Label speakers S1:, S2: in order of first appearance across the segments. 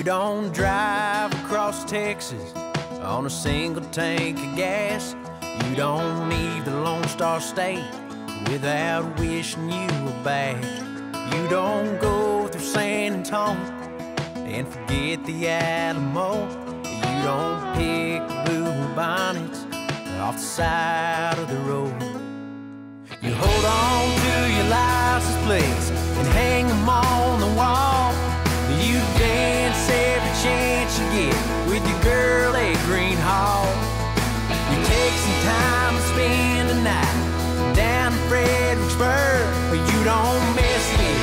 S1: You don't drive across Texas on a single tank of gas. You don't leave the Lone Star State without wishing you were back. You don't go through San Antonio and forget the Alamo. You don't pick blue bonnets off the side of the road. You hold on to your license plates you with your girl at Gruene Hall. You take some time to spend the night down in Fredericksburg, but you don't mess with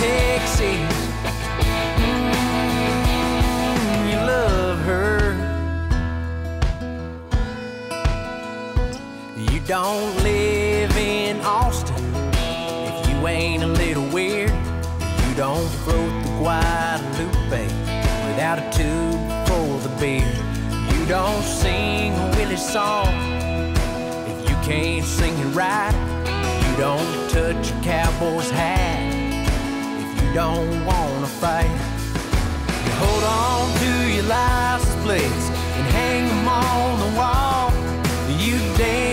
S1: Texas. Mm, you love her. You don't live in Austin if you ain't a little weird. You don't float the Guadalupe without a tube beer. You don't sing a Willie song if you can't sing it right. You don't touch a cowboy's hat if you don't wanna fight. You hold on to your license plates and hang them on the wall. You dance.